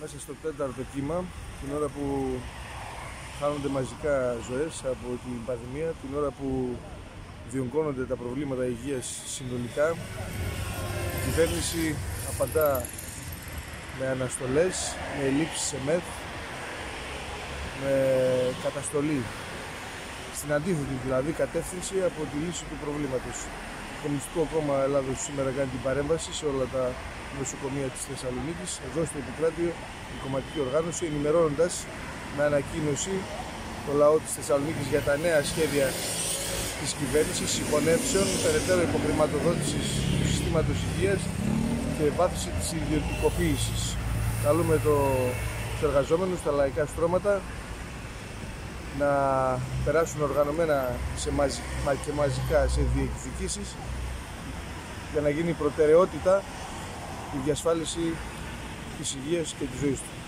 μέσα στο τέταρτο κύμα, την ώρα που χάνονται μαζικά ζωές από την πανδημία, την ώρα που διονκώνονται τα προβλήματα υγείας συνολικά. Η κυβέρνηση απαντά με αναστολές, με ελλείψεις σε ΜΕΘ, με καταστολή στην αντίθετη δηλαδή κατεύθυνση από τη λύση του προβλήματος. Το Κομμουνιστικό Κόμμα Ελλάδος σήμερα κάνει την παρέμβαση σε όλα τα νοσοκομεία της Θεσσαλονίκης, εδώ στο επικράτειο η κομματική οργάνωση, ενημερώνοντας με ανακοίνωση το λαό της Θεσσαλονίκης για τα νέα σχέδια της κυβέρνησης, συγχωνεύσεων, περαιτέρω υποχρηματοδότησης του συστήματος υγείας και βάθηση της ιδιωτικοποίησης. Καλούμε το, τους εργαζόμενους, τα λαϊκά στρώματα να περάσουν οργανωμένα σε μαζι, και μαζικά σε διεκδικήσεις για να γίνει προτεραιότητα η διασφάλιση της υγείας και της ζωής του.